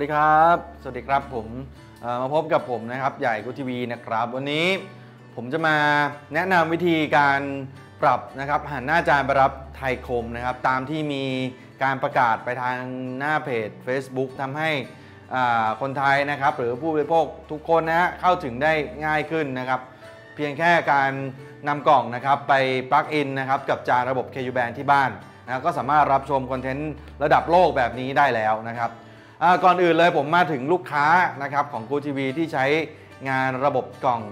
สวัสดีครับ สวัสดีครับผมมาพบกับผมนะครับ ใหญ่กุทีวีนะครับ วันนี้ผมจะมาแนะนำวิธีการปรับนะครับหันหน้าจานไปรับไทยคมนะครับ ตามที่มีการประกาศไปทางหน้าเพจ Facebook ทำให้คนไทยนะครับ หรือผู้บริโภคทุกคนนะฮะเข้าถึงได้ง่ายขึ้นนะครับ เพียงแค่การนำกล่องนะครับไปปลั๊กอินนะครับกับจานระบบ KU Band ที่บ้านนะก็สามารถรับชมคอนเทนต์ระดับโลกแบบนี้ได้แล้วนะครับ ก่อนอื่นเลยผมมาถึงลูกค้านะครับของกูทีวีที่ใช้งานระบบกล่อง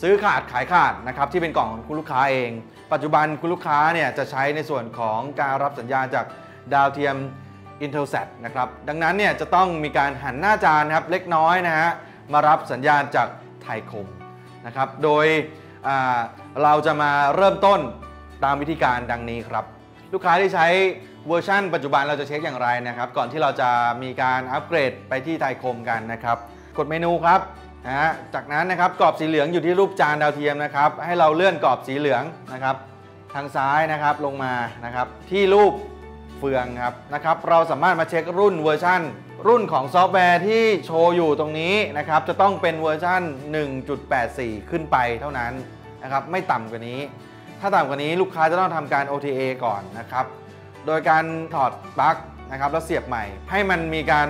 ซื้อขาดขายขาดนะครับที่เป็นกล่องของคุณลูกค้าเอง ปัจจุบันคุณลูกค้าเนี่ยจะใช้ในส่วนของการรับสัญญาณจากดาวเทียม Intelsat นะครับดังนั้นเนี่ยจะต้องมีการหันหน้าจานนะครับเล็กน้อยนะฮะมารับสัญญาณจากไทยคมนะครับโดยเราจะมาเริ่มต้นตามวิธีการดังนี้ครับ ลูกค้าที่ใช้ เวอร์ชันปัจจุบันเราจะเช็คอย่างไรนะครับ ก่อนที่เราจะมีการอัปเกรดไปที่ไทยคมกันนะครับ กดเมนูครับนะฮะจากนั้นนะครับกรอบสีเหลืองอยู่ที่รูปจานดาวเทียมนะครับ ให้เราเลื่อนกรอบสีเหลืองนะครับ ทางซ้ายนะครับลงมานะครับ ที่รูปเฟืองครับนะครับ เราสามารถมาเช็ครุ่นเวอร์ชันรุ่นของซอฟต์แวร์ที่โชว์อยู่ตรงนี้นะครับ จะต้องเป็นเวอร์ชัน1.84 ขึ้นไปเท่านั้นนะครับ ไม่ต่ำกว่านี้ ถ้าต่ำกว่านี้ลูกค้าจะต้องทำการ OTA ก่อนนะครับ โดยการถอดปลั๊กนะครับแล้วเสียบใหม่ ให้มันมีการ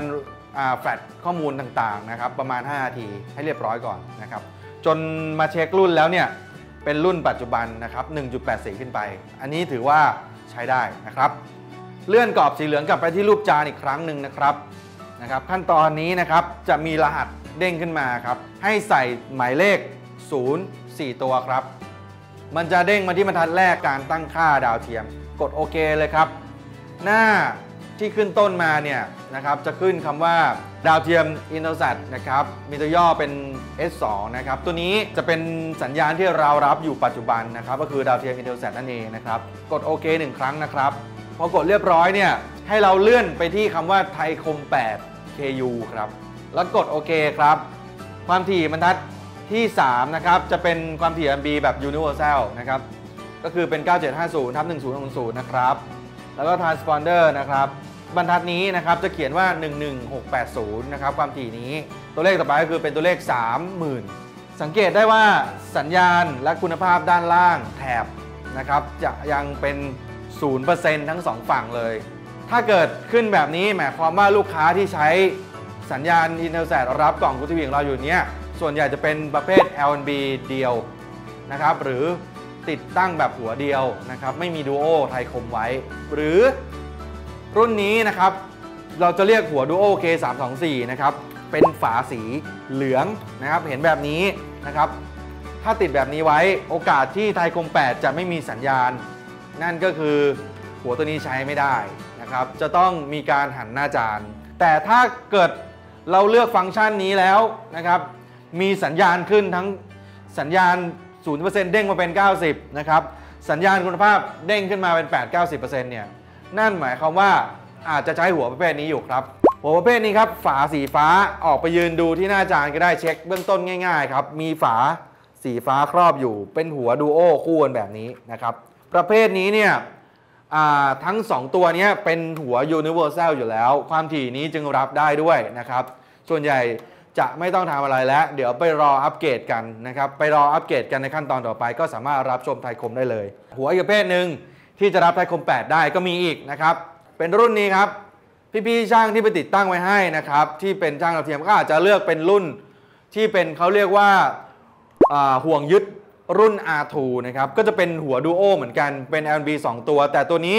แฟลชข้อมูลต่างๆนะครับประมาณ 5 นาทีให้เรียบร้อยก่อนนะครับจนมาเช็ครุ่นแล้วเนี่ยเป็นรุ่นปัจจุบันนะครับ 1.84 ขึ้นไป อันนี้ถือว่าใช้ได้นะครับ เลื่อนกรอบสีเหลืองกลับไปที่รูปจานอีกครั้งหนึ่งนะครับนะครับ ขั้นตอนนี้นะครับจะมีรหัสเด้งขึ้นมาครับให้ใส่หมายเลข 0 4 ตัวครับ มันจะเด้งมาที่บรรทัดแรกการตั้งค่าดาวเทียม กดโอเคเลยครับ หน้าที่ขึ้นต้นมาเนี่ยนะครับจะขึ้นคำว่าดาวเทียม Intelsat นะครับมีตัวย่อเป็น S2 นะครับตัวนี้จะเป็นสัญญาณที่เรารับอยู่ปัจจุบันนะครับก็คือดาวเทียม Intelsat นั่นเองนะครับกดโอเคหนึ่งครั้งนะครับพอกดเรียบร้อยเนี่ยให้เราเลื่อนไปที่คำว่าไทยคม 8 KU ครับแล้วกดโอเคครับ ความถี่บรรทัดที่ 3 นะครับ จะเป็นความถี่ MB แบบ Universal นะครับ ก็คือเป็น 9750ทับ1000นะครับ แล้วก็ transponder นะครับ บรรทัดนี้นะครับจะเขียนว่า 11680 นะครับ ความถี่นี้ ตัวเลขต่อไปก็คือเป็นตัวเลข 30,000 สังเกตได้ว่าสัญญาณและคุณภาพด้านล่างแถบนะครับ จะยังเป็น 0%ทั้ง 2 ฝั่งเลย ถ้าเกิดขึ้นแบบนี้หมายความว่าลูกค้าที่ใช้สัญญาณ Intelsat รับกล่องกุทีวีของเราอยู่เนี้ยส่วนใหญ่จะเป็นประเภท LNB เดียวนะครับ หรือ ติดตั้งแบบหัวเดียวนะครับไม่มีดูโอไทยคมไว้ หรือรุ่นนี้นะครับเราจะเรียกหัวดูโอ K324 นะครับเป็นฝาสีเหลืองนะครับเห็นแบบนี้นะครับถ้าติดแบบนี้ไว้โอกาสที่ไทยคม 8 จะไม่มีสัญญาณ นั่นก็คือหัวตัวนี้ใช้ไม่ได้นะครับจะต้องมีการหันหน้าจานแต่ถ้าเกิดเราเลือกฟังก์ชันนี้แล้วนะครับมีสัญญาณขึ้นทั้งสัญญาณ 0%เด้งมาเป็น 90 นะครับ สัญญาณคุณภาพเด้งขึ้นมาเป็น 8-90%เนี่ย นั่นหมายความว่าอาจจะใช้หัวประเภทนี้อยู่ครับ หัวประเภทนี้ครับ ฝาสีฟ้าออกไปยืนดูที่หน้าจานก็ได้เช็คเบื้องต้นง่าย ๆ ครับ มีฝาสีฟ้าครอบอยู่ เป็นหัวดูโอคู่กันแบบนี้นะครับ ประเภทนี้เนี่ยทั้ง 2 ตัวนี้เป็นหัว Universal อยู่แล้ว ความถี่นี้จึงรับได้ด้วยนะครับ ส่วนใหญ่ จะไม่ต้องทำอะไรแล้ว เดี๋ยวไปรออัปเกรดกันนะครับ ไปรออัปเกรดกันในขั้นตอนต่อไป ก็สามารถรับชมไทยคมได้เลย หัวอีกประเภทหนึ่งที่จะรับไทยคม 8 ได้ก็มีอีกนะครับ เป็นรุ่นนี้ครับ พี่ๆช่างที่ไปติดตั้งไว้ให้นะครับ ที่เป็นช่างดาวเทียมก็อาจจะเลือกเป็นรุ่นที่เป็นเขาเรียกว่าอ่าห่วงยึดรุ่น R2 นะครับ ก็จะเป็นหัวดูโอเหมือนกันเป็น LB 2 ตัว แต่ตัวนี้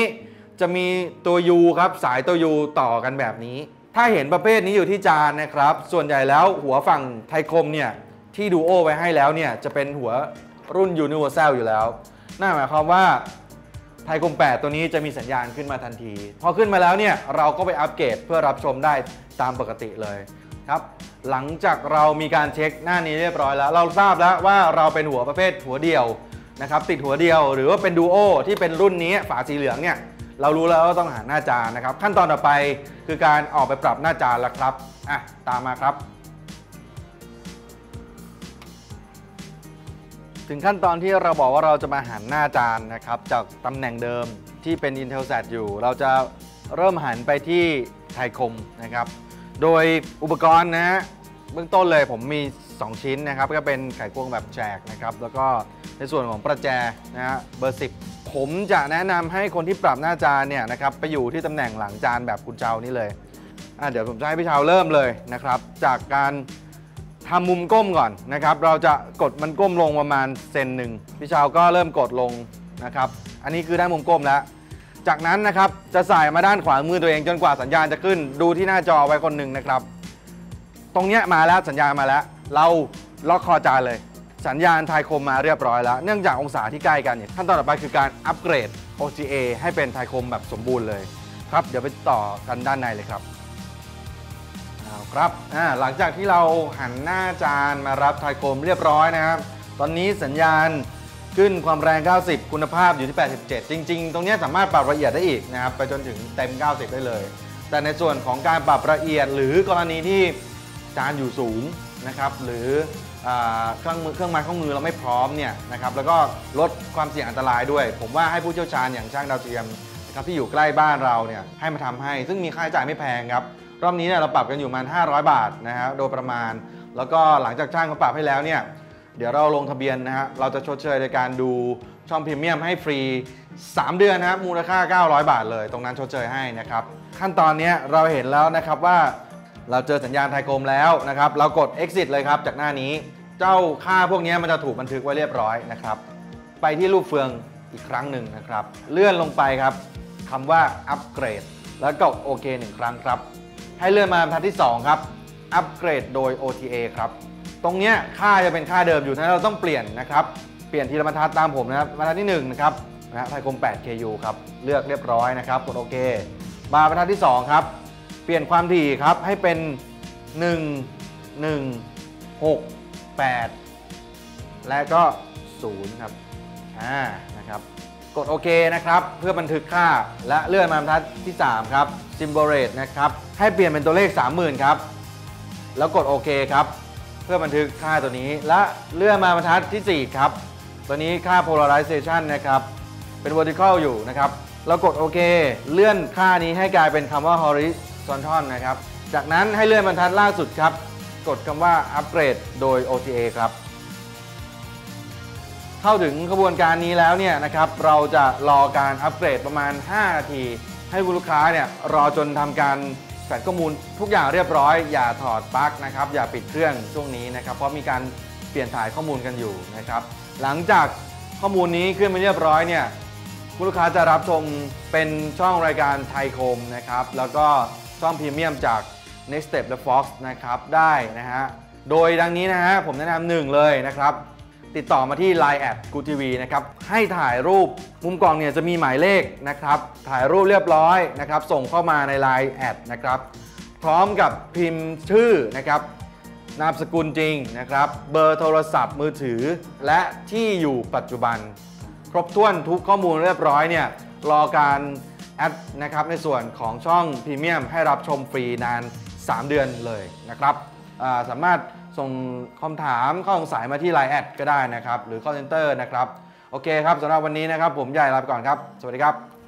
จะมีตัว U ครับสายตัว U ต่อกันแบบนี้ ถ้าเห็นประเภทนี้อยู่ที่จานนะครับ ส่วนใหญ่แล้วหัวฝั่งไทยคมเนี่ยที่ดูโอไว้ให้แล้วเนี่ยจะเป็นหัวรุ่น Universal อยู่แล้วนั่นหมายความว่าไทยคม 8 ตัวนี้จะมีสัญญาณขึ้นมาทันที พอขึ้นมาแล้วเนี่ยเราก็ไปอัปเกรดเพื่อรับชมได้ตามปกติเลยครับหลังจากเรามีการเช็คหน้านี้เรียบร้อยแล้ว เราทราบแล้วว่าเราเป็นหัวประเภทหัวเดียวนะครับติดหัวเดียวหรือว่าเป็นดูโอที่เป็นรุ่นนี้ฝาสีเหลืองเนี่ย เรารู้แล้วว่าต้องหาหน้าจานนะครับ ขั้นตอนต่อไปคือการออกไปปรับหน้าจานแล้วครับอะตามมาครับ ถึงขั้นตอนที่เราบอกว่าเราจะมาหันหน้าจานนะครับ จากตำแหน่งเดิมที่เป็น Intelsat อยู่ เราจะเริ่มหันไปที่ไทยคมนะครับ โดยอุปกรณ์นะฮะเบื้องต้นเลยผมมี 2 ชิ้นนะครับ ก็เป็นไขควงแบบแจกนะครับ แล้วก็ในส่วนของประแจนะฮะเบอร์ 10 ผมจะแนะนำให้คนที่ปรับหน้าจานเนี่ยนะครับไปอยู่ที่ตำแหน่งหลังจานแบบคุณเจ้านี่เลยอะเดี๋ยวผมจะให้พี่เชาเริ่มเลยนะครับ จากการทำมุมก้มก่อนนะครับ เราจะกดมันก้มลงประมาณเซนหนึ่งพี่เชาก็เริ่มกดลงนะครับ อันนี้คือได้มุมก้มแล้ว จากนั้นนะครับจะสายมาด้านขวามือตัวเองจนกว่าสัญญาณจะขึ้น ดูที่หน้าจอไว้คนหนึ่งนะครับ ตรงเนี้ยมาแล้วสัญญาณมาแล้ว เราล็อกคอจานเลย สัญญาณไทยคมมาเรียบร้อยแล้ว เนื่องจากองศาที่ใกล้กันเนี่ยขั้นตอนต่อไปคือการอัปเกรด OGA ให้เป็นไทยคมแบบสมบูรณ์เลยครับ เดี๋ยวไปต่อกันด้านในเลยครับครับหลังจากที่เราหันหน้าจานมารับไทยคมเรียบร้อยนะครับ ตอนนี้สัญญาณขึ้นความแรง 90 คุณภาพอยู่ที่ 87 จริง ๆ ตรงนี้สามารถปรับละเอียดได้อีกนะครับ ไปจนถึงเต็ม 90 ได้เลย แต่ในส่วนของการปรับละเอียดหรือกรณีที่จานอยู่สูง นะครับหรือเครื่องมือเครื่องไม้เครื่องมือเราไม่พร้อมเนี่ยนะครับแล้วก็ลดความเสี่ยงอันตรายด้วย ผมว่าให้ผู้เชี่ยวชาญอย่างช่างดาวเทียมนะครับที่อยู่ใกล้บ้านเราเนี่ยให้มาทำให้ ซึ่งมีค่าใช้จ่ายไม่แพงครับรอบนี้เนี่ยเราปรับกันอยู่ประมาณ 500 บาทนะฮะโดยประมาณ แล้วก็หลังจากช่างเขาปรับให้แล้วเนี่ยเดี๋ยวเราลงทะเบียนนะฮะเราจะชดเชยในการดูช่องพรีเมียมให้ฟรี 3 เดือนนะครับมูลค่า 900 บาทเลย ตรงนั้นชดเชยให้นะครับขั้นตอนนี้เราเห็นแล้วนะครับว่า เราเจอสัญญาณไทยคมแล้วนะครับ เรากด exit เลยครับจากหน้านี้ เจ้าค่าพวกนี้มันจะถูกบันทึกไว้เรียบร้อยนะครับ ไปที่รูปเฟืองอีกครั้งหนึ่งนะครับ เลื่อนลงไปครับคำว่าอัปเกรด แล้วก็โอเคหนึ่งครั้งครับ ให้เลื่อนมาบรรทัดที่ 2 ครับ อัปเกรดโดย OTA ครับ ตรงนี้ค่าจะเป็นค่าเดิมอยู่นะเราต้องเปลี่ยนนะครับ เปลี่ยนทีละบรรทัดตามผมนะครับ บรรทัดที่1นะครับนะไทยคม 8 KU ครับ เลือกเรียบร้อยนะครับ กดโอเค มาบรรทัดที่ 2 ครับ ปลี่ยนความถี่ครับให้เป็น 1 1 6 8 และก็ 0 ครับ อ่า นะครับ กดโอเคนะครับ เพื่อบันทึกค่าและเลื่อนมาบรรทัดที่ 3 ครับ Symbol Rate นะครับ ให้เปลี่ยนเป็นตัวเลข 30,000 ครับ แล้วกดโอเคครับ เพื่อบันทึกค่าตัวนี้ และเลื่อนมาบรรทัดที่ 4 ครับ ตัวนี้ค่า polarization นะครับ เป็น vertical อยู่นะครับ แล้วกดโอเค เลื่อนค่านี้ให้กลายเป็นคำว่า horizontal ซอนทอนนะครับ จากนั้นให้เลื่อนบรรทัดล่าสุดครับ กดคำว่า upgrade โดย OTA ครับ เข้าถึงกระบวนการนี้แล้วเนี่ยนะครับ เราจะรอการอัปเกรดประมาณ 5 นาที ให้คุณลูกค้าเนี่ยรอจนทำการใส่ข้อมูลทุกอย่างเรียบร้อย อย่าถอดปลั๊กนะครับ อย่าปิดเครื่องช่วงนี้นะครับ เพราะมีการเปลี่ยนถ่ายข้อมูลกันอยู่นะครับ หลังจากข้อมูลนี้ขึ้นมาเรียบร้อยเนี่ยคุณลูกค้าจะรับชมเป็นช่องรายการไทยคมนะครับ แล้วก็ ช่องพรีเมียมจาก Next Step และ Fox นะครับได้นะฮะ โดยดังนี้นะฮะ ผมแนะนำหนึ่งเลยนะครับ ติดต่อมาที่ Line แอดกูทีวีนะครับ ให้ถ่ายรูปมุมกล่องเนี่ยจะมีหมายเลขนะครับ ถ่ายรูปเรียบร้อยนะครับ ส่งเข้ามาใน Line แอดนะครับ พร้อมกับพิมพ์ชื่อนะครับนามสกุลจริงนะครับ เบอร์โทรศัพท์มือถือ และที่อยู่ปัจจุบัน ครบถ้วนทุกข้อมูลเรียบร้อยเนี่ยรอการ แอดนะครับในส่วนของช่องพรีเมียมให้รับชมฟรีนาน 3 เดือนเลยนะครับสามารถส่งคำถามข้อสงสัยมาที่ Line แอดก็ได้นะครับ หรือ call center นะครับ โอเคครับสำหรับวันนี้นะครับ ผมใหญ่ลาไปก่อนครับ สวัสดีครับ